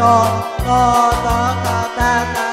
no, no, no, no, no.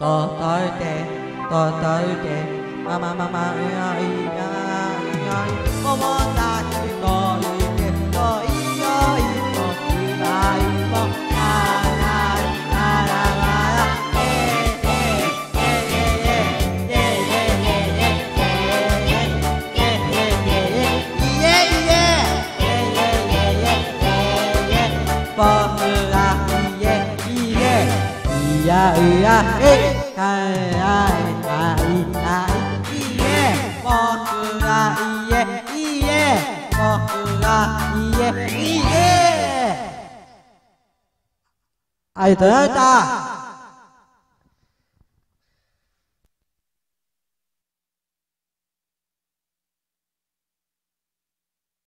叩いて叩いてママママいやいや僕が家家いやうやえい啊咿耶咿耶，哦啊咿耶咿耶，哎得哒。